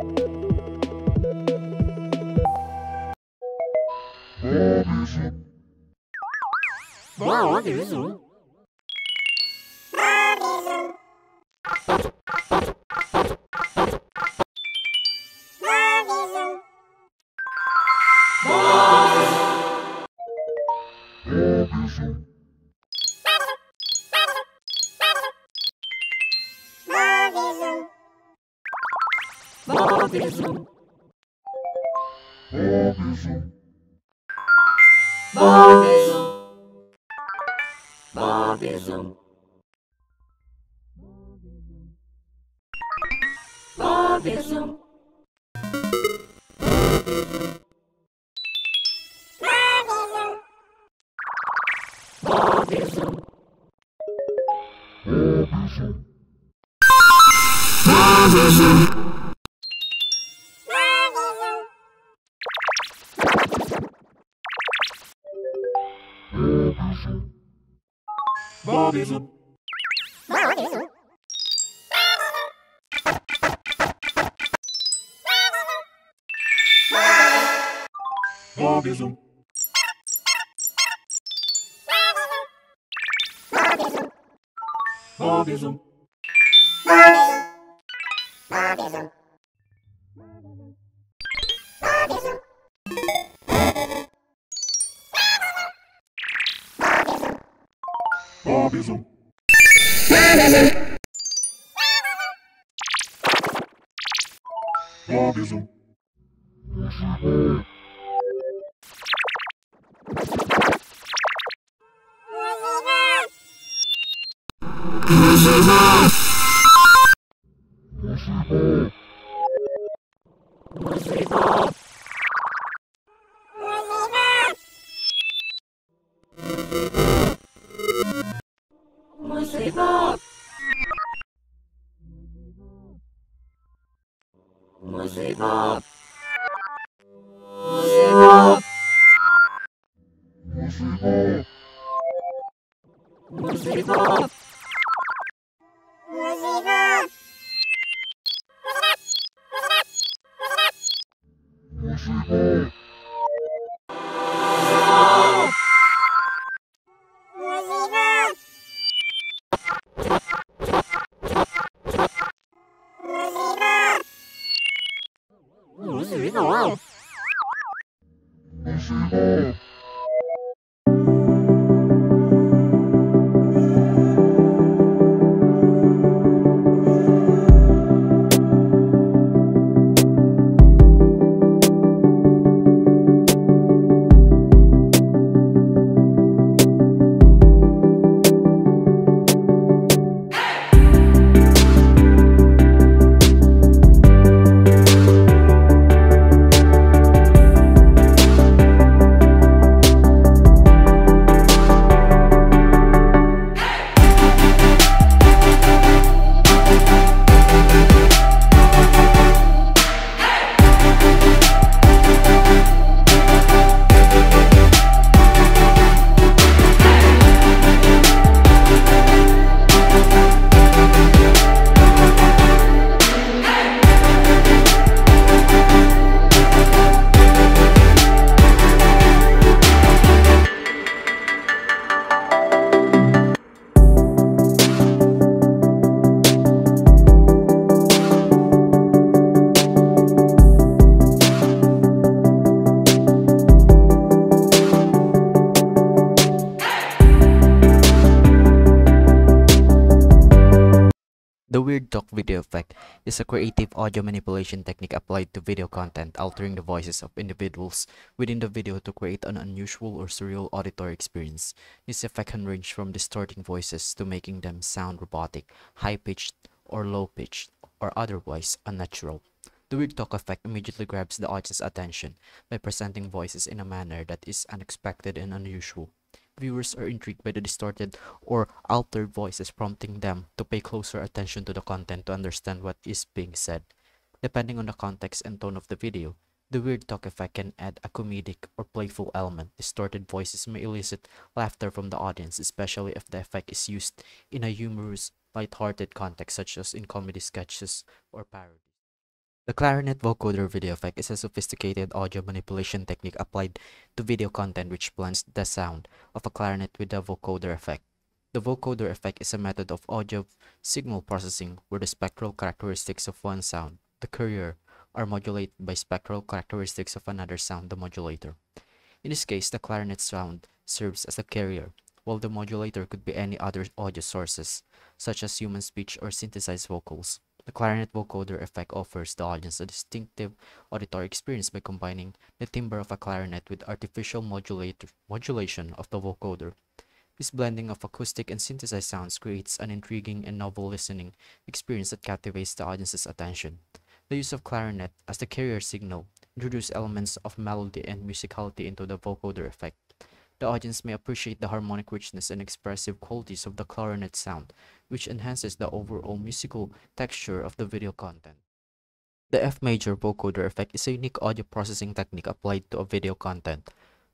Bobism. Bobism. Bobizum. Bobizum. Bobizum. Bobizum. Bobizum. Bobizum. Bobizum. Bobizum. Bobizu. Bobizu. Bobizu. Bobizu. Bobizu. Bobizu. aviso. Um aviso. Um aviso. ストムジカムジカム The Weird Talk video effect is a creative audio manipulation technique applied to video content, altering the voices of individuals within the video to create an unusual or surreal auditory experience. This effect can range from distorting voices to making them sound robotic, high-pitched, or low-pitched, or otherwise unnatural. The Weird Talk effect immediately grabs the audience's attention by presenting voices in a manner that is unexpected and unusual. Viewers are intrigued by the distorted or altered voices, prompting them to pay closer attention to the content to understand what is being said. Depending on the context and tone of the video, the weird talk effect can add a comedic or playful element. Distorted voices may elicit laughter from the audience, especially if the effect is used in a humorous, light-hearted context such as in comedy sketches or parodies. The clarinet vocoder video effect is a sophisticated audio manipulation technique applied to video content which blends the sound of a clarinet with the vocoder effect. The vocoder effect is a method of audio signal processing where the spectral characteristics of one sound, the carrier, are modulated by spectral characteristics of another sound, the modulator. In this case, the clarinet sound serves as a carrier, while the modulator could be any other audio sources, such as human speech or synthesized vocals. The clarinet vocoder effect offers the audience a distinctive auditory experience by combining the timbre of a clarinet with artificial modulation of the vocoder. This blending of acoustic and synthesized sounds creates an intriguing and novel listening experience that captivates the audience's attention. The use of clarinet as the carrier signal introduces elements of melody and musicality into the vocoder effect. The audience may appreciate the harmonic richness and expressive qualities of the clarinet sound, which enhances the overall musical texture of the video content. The F major vocoder effect is a unique audio processing technique applied to a video content,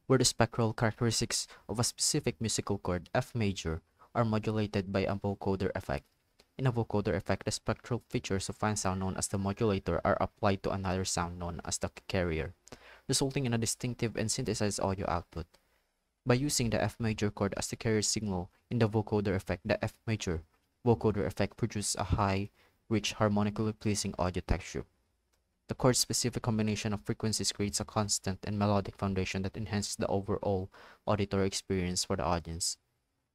where the spectral characteristics of a specific musical chord, F major, are modulated by a vocoder effect. In a vocoder effect, the spectral features of one sound known as the modulator are applied to another sound known as the carrier, resulting in a distinctive and synthesized audio output. By using the F major chord as the carrier signal in the vocoder effect, the F major vocoder effect produces a high, rich, harmonically pleasing audio texture. The chord-specific combination of frequencies creates a constant and melodic foundation that enhances the overall auditory experience for the audience.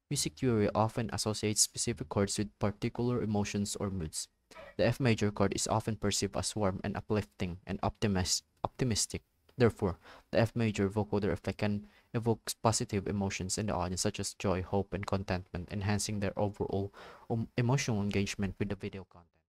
Music theory often associates specific chords with particular emotions or moods. The F major chord is often perceived as warm and uplifting and optimis optimistic. Therefore, the F major vocoder effect can evokes positive emotions in the audience such as joy, hope, and contentment, enhancing their overall um, emotional engagement with the video content.